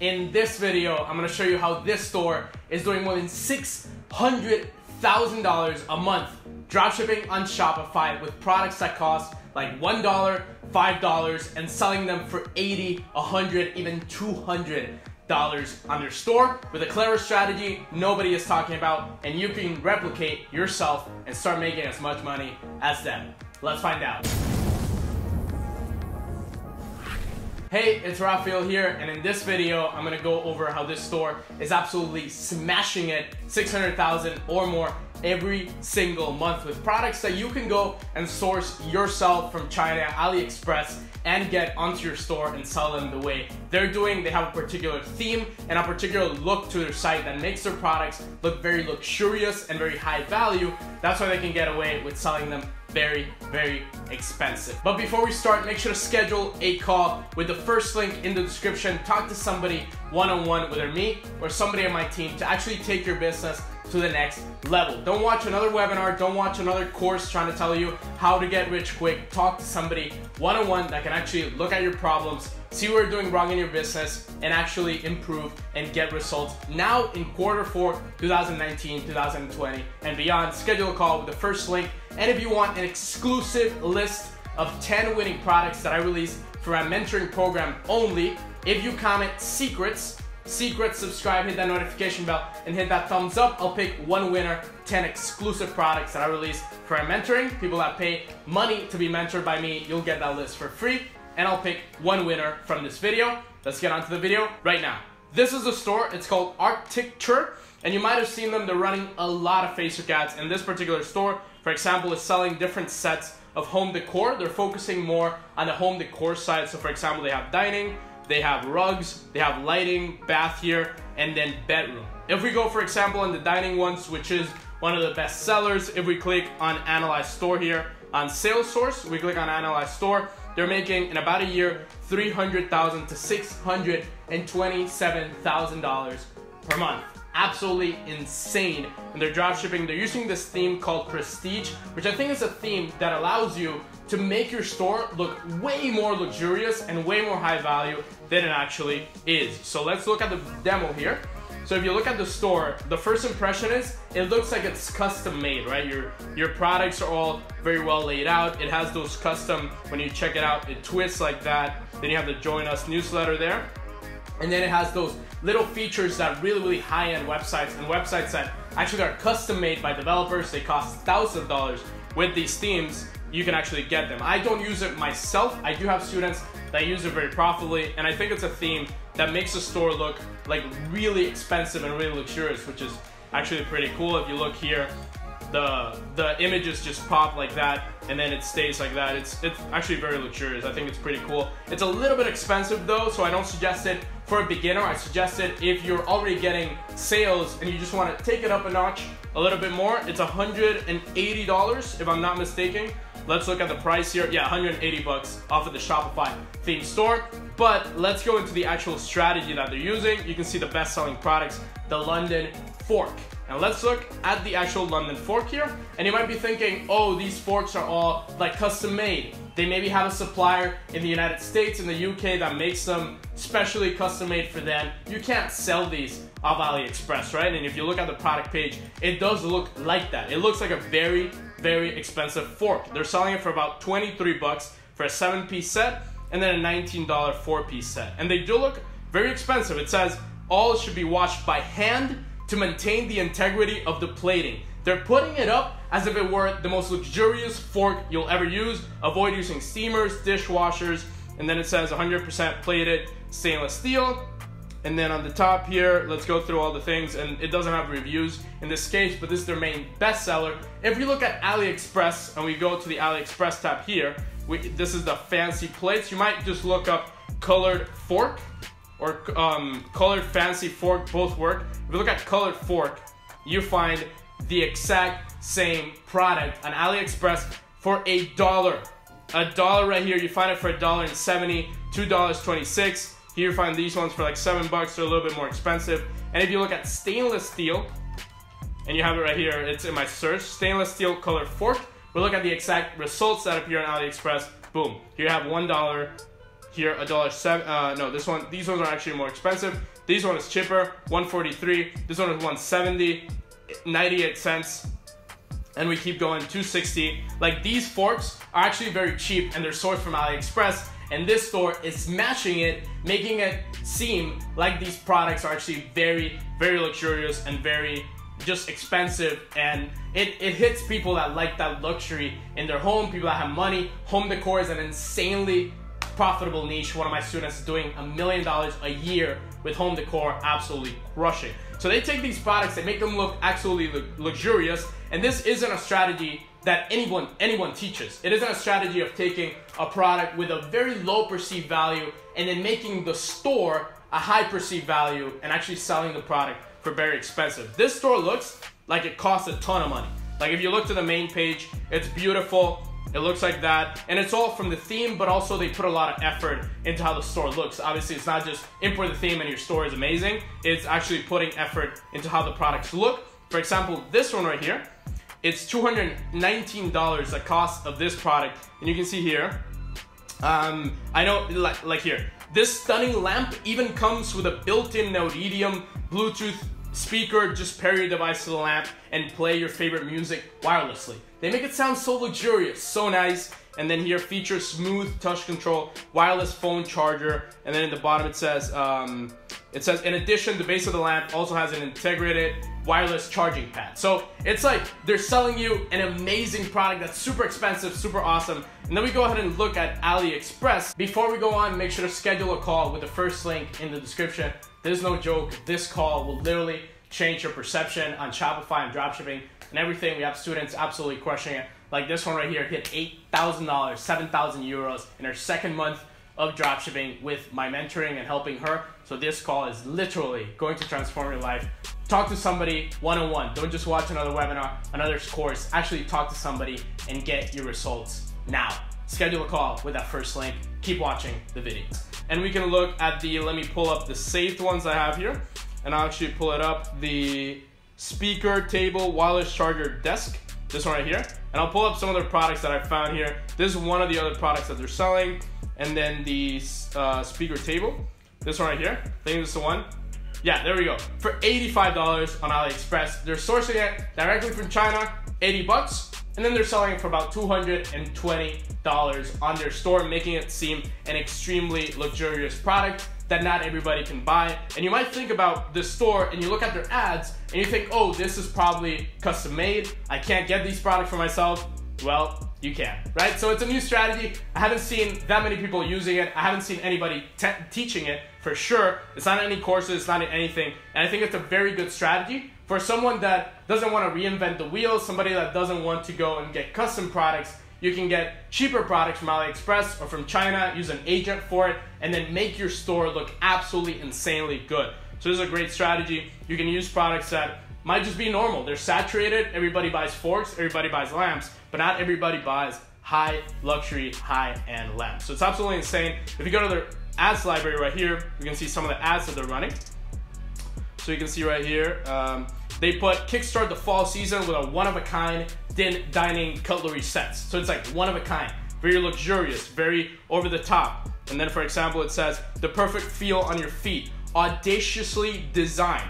In this video, I'm gonna show you how this store is doing more than $600,000 a month dropshipping on Shopify with products that cost like $1, $5, and selling them for $80, 100, even 200 dollars on their store with a clever strategy nobody is talking about and you can replicate yourself and start making as much money as them. Let's find out. Hey, it's Rafael here, and in this video, I'm gonna go over how this store is absolutely smashing it 600,000 or more every single month with products that you can go and source yourself from China, AliExpress, and get onto your store and sell them the way they're doing. They have a particular theme and a particular look to their site that makes their products look very luxurious and very high value. That's why they can get away with selling them very, very expensive. But before we start, make sure to schedule a call with the first link in the description. Talk to somebody one-on-one, -on -one, whether me or somebody on my team to actually take your business to the next level. Don't watch another webinar, don't watch another course trying to tell you how to get rich quick. Talk to somebody one-on-one -on -one that can actually look at your problems, see what you're doing wrong in your business, and actually improve and get results now in quarter four, 2019, 2020, and beyond. Schedule a call with the first link. And if you want an exclusive list of 10 winning products that I release for my mentoring program only, if you comment secrets secrets, subscribe, hit that notification bell, and hit that thumbs up. I'll pick one winner, 10 exclusive products that I release for our mentoring. People that pay money to be mentored by me, you'll get that list for free. And I'll pick one winner from this video. Let's get on to the video right now. This is the store, it's called Arcticture, and you might have seen them, they're running a lot of Facebook ads. In this particular store, for example, is selling different sets of home decor. They're focusing more on the home decor side. So for example, they have dining, they have rugs, they have lighting, bath here, and then bedroom. If we go, for example, on the dining ones, which is one of the best sellers, if we click on Analyze Store here, on Sales Source, we click on Analyze Store, they're making in about a year 300,000 to $627,000 per month absolutely insane and they're dropshipping. They're using this theme called Prestige, which I think is a theme that allows you to make your store look way more luxurious and way more high value than it actually is. So let's look at the demo here. So if you look at the store, the first impression is it looks like it's custom made, right? Your your products are all very well laid out. It has those custom, when you check it out, it twists like that. Then you have the join us newsletter there. And then it has those little features that really, really high-end websites and websites that actually are custom made by developers. They cost thousands of dollars. With these themes, you can actually get them. I don't use it myself. I do have students that use it very profitably, and I think it's a theme that makes the store look like really expensive and really luxurious, which is actually pretty cool. If you look here, the the images just pop like that and then it stays like that. It's it's actually very luxurious. I think it's pretty cool. It's a little bit expensive though, so I don't suggest it for a beginner. I suggest it if you're already getting sales and you just want to take it up a notch a little bit more. It's $180 if I'm not mistaken. Let's look at the price here. Yeah, 180 bucks off of the Shopify theme store. But let's go into the actual strategy that they're using. You can see the best-selling products, the London Fork. Now let's look at the actual London fork here. And you might be thinking, oh, these forks are all like custom made. They maybe have a supplier in the United States, in the UK that makes them specially custom made for them. You can't sell these off AliExpress, right? And if you look at the product page, it does look like that. It looks like a very, very expensive fork. They're selling it for about 23 bucks for a seven piece set and then a $19 four piece set. And they do look very expensive. It says all should be washed by hand to maintain the integrity of the plating. They're putting it up as if it were the most luxurious fork you'll ever use. Avoid using steamers, dishwashers, and then it says 100% plated stainless steel. And then on the top here, let's go through all the things, and it doesn't have reviews in this case, but this is their main bestseller. If you look at AliExpress, and we go to the AliExpress tab here, we, this is the fancy plates. You might just look up colored fork, or um, colored fancy fork, both work. If you look at colored fork, you find the exact same product on AliExpress for a dollar. A dollar right here, you find it for a dollar and seventy, two dollars twenty-six. Here you find these ones for like seven bucks, they're a little bit more expensive. And if you look at stainless steel, and you have it right here, it's in my search, stainless steel color fork. We look at the exact results that appear on AliExpress. Boom, here you have one dollar here a dollar seven. Uh, no, this one. These ones are actually more expensive. These one is cheaper, 143. This one is 170, 98 cents. And we keep going, 260. Like these forks are actually very cheap and they're sourced from AliExpress. And this store is matching it, making it seem like these products are actually very, very luxurious and very just expensive and it, it hits people that like that luxury in their home, people that have money. Home decor is an insanely profitable niche. One of my students is doing a million dollars a year with home decor, absolutely crushing. So they take these products, they make them look absolutely luxurious, and this isn't a strategy that anyone anyone teaches. It isn't a strategy of taking a product with a very low perceived value and then making the store a high perceived value and actually selling the product for very expensive. This store looks like it costs a ton of money. Like if you look to the main page, it's beautiful. It looks like that. And it's all from the theme, but also they put a lot of effort into how the store looks. Obviously, it's not just import the theme and your store is amazing. It's actually putting effort into how the products look. For example, this one right here, it's $219 the cost of this product. And you can see here, um, I know, like, like here, this stunning lamp even comes with a built-in Neuridium Bluetooth speaker, just pair your device to the lamp and play your favorite music wirelessly. They make it sound so luxurious, so nice. And then here features smooth touch control, wireless phone charger, and then in the bottom it says, um, it says, in addition, the base of the lamp also has an integrated wireless charging pad. So it's like they're selling you an amazing product that's super expensive, super awesome. And then we go ahead and look at AliExpress. Before we go on, make sure to schedule a call with the first link in the description. There's no joke. This call will literally change your perception on Shopify and dropshipping and everything. We have students absolutely crushing it. Like this one right here hit $8,000, 7,000 euros in her second month of dropshipping with my mentoring and helping her. So this call is literally going to transform your life. Talk to somebody one-on-one. Don't just watch another webinar, another course. Actually talk to somebody and get your results now. Schedule a call with that first link. Keep watching the video and we can look at the, let me pull up the saved ones I have here, and I'll actually pull it up, the speaker table wireless charger desk, this one right here, and I'll pull up some of the products that I found here. This is one of the other products that they're selling, and then the uh, speaker table, this one right here, I think this is the one. Yeah, there we go. For $85 on AliExpress. They're sourcing it directly from China, 80 bucks, and then they're selling it for about 220 dollars on their store, making it seem an extremely luxurious product that not everybody can buy. And you might think about this store and you look at their ads and you think, oh, this is probably custom made. I can't get these products for myself. Well, you can, right? So it's a new strategy. I haven't seen that many people using it. I haven't seen anybody teaching it for sure. It's not in any courses, it's not in anything. And I think it's a very good strategy for someone that doesn't want to reinvent the wheel, somebody that doesn't want to go and get custom products you can get cheaper products from AliExpress or from China, use an agent for it, and then make your store look absolutely insanely good. So this is a great strategy. You can use products that might just be normal. They're saturated, everybody buys forks, everybody buys lamps, but not everybody buys high luxury, high-end lamps. So it's absolutely insane. If you go to their ads library right here, you can see some of the ads that they're running. So you can see right here, um, they put kickstart the fall season with a one-of-a-kind din dining cutlery sets. So it's like one of a kind, very luxurious, very over the top. And then for example, it says the perfect feel on your feet, audaciously designed.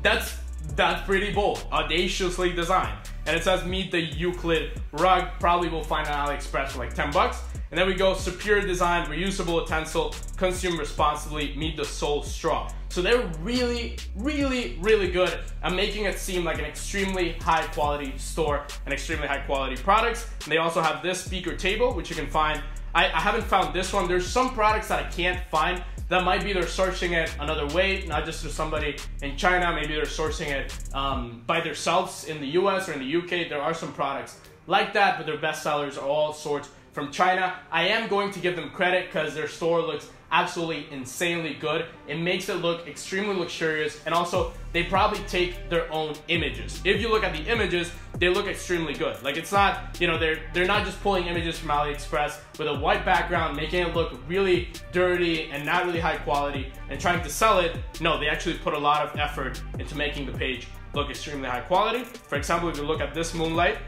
That's that's pretty bold, audaciously designed. And it says meet the Euclid rug, probably will find on AliExpress for like 10 bucks. And then we go superior design, reusable utensil, consume responsibly, meet the soul straw. So they're really, really, really good at making it seem like an extremely high quality store and extremely high quality products. And they also have this speaker table, which you can find. I, I haven't found this one. There's some products that I can't find that might be they're sourcing it another way, not just through somebody in China. Maybe they're sourcing it um, by themselves in the US or in the UK. There are some products like that, but their best sellers are all sorts from China. I am going to give them credit because their store looks absolutely insanely good. It makes it look extremely luxurious and also they probably take their own images. If you look at the images, they look extremely good. Like it's not, you know, they're they're not just pulling images from AliExpress with a white background, making it look really dirty and not really high quality and trying to sell it. No, they actually put a lot of effort into making the page look extremely high quality. For example, if you look at this moonlight,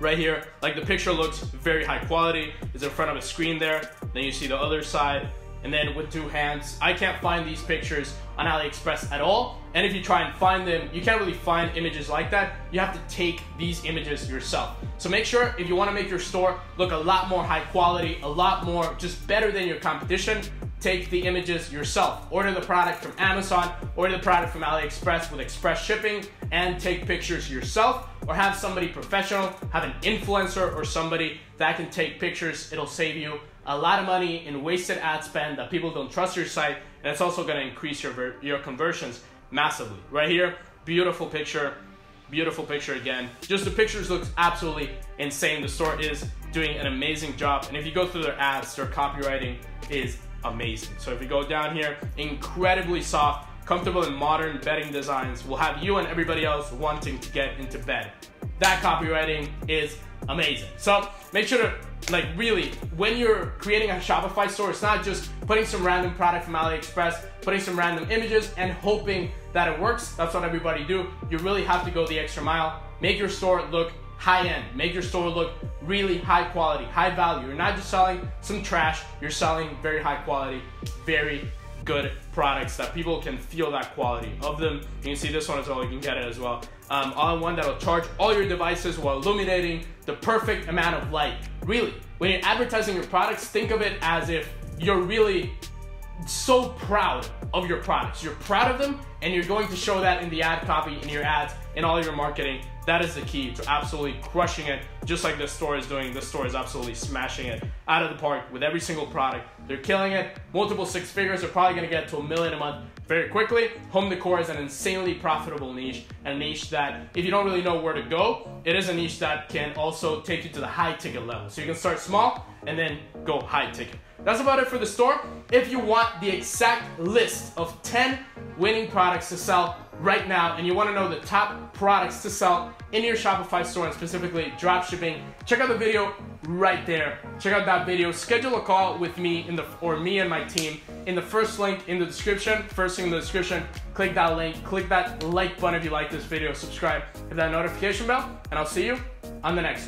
right here. Like the picture looks very high quality. It's in front of a screen there. Then you see the other side and then with two hands. I can't find these pictures on AliExpress at all. And if you try and find them, you can't really find images like that. You have to take these images yourself. So make sure if you wanna make your store look a lot more high quality, a lot more just better than your competition, take the images yourself. Order the product from Amazon, order the product from AliExpress with express shipping, and take pictures yourself, or have somebody professional, have an influencer or somebody that can take pictures. It'll save you a lot of money in wasted ad spend that people don't trust your site, and it's also gonna increase your, your conversions massively. Right here, beautiful picture, beautiful picture again. Just the pictures looks absolutely insane. The store is doing an amazing job, and if you go through their ads, their copywriting is amazing. So if you go down here, incredibly soft, comfortable and modern bedding designs will have you and everybody else wanting to get into bed. That copywriting is amazing. So make sure to like really, when you're creating a Shopify store, it's not just putting some random product from AliExpress, putting some random images and hoping that it works. That's what everybody do. You really have to go the extra mile. Make your store look high end. Make your store look really high quality, high value. You're not just selling some trash, you're selling very high quality, very good products that people can feel that quality of them. You can see this one as well, you can get it as well. Um, all-in-one that'll charge all your devices while illuminating the perfect amount of light. Really, when you're advertising your products, think of it as if you're really so proud of your products. You're proud of them and you're going to show that in the ad copy, in your ads, in all your marketing. That is the key to absolutely crushing it, just like this store is doing. This store is absolutely smashing it out of the park with every single product. They're killing it. Multiple six figures. They're probably gonna get to a million a month very quickly. Home decor is an insanely profitable niche, a niche that if you don't really know where to go, it is a niche that can also take you to the high ticket level. So you can start small and then go high ticket. That's about it for the store. If you want the exact list of 10 winning products to sell right now and you want to know the top products to sell in your Shopify store and specifically drop shipping, check out the video right there. Check out that video. Schedule a call with me in the or me and my team in the first link in the description. First thing in the description. Click that link. Click that like button if you like this video. Subscribe. Hit that notification bell, and I'll see you on the next one.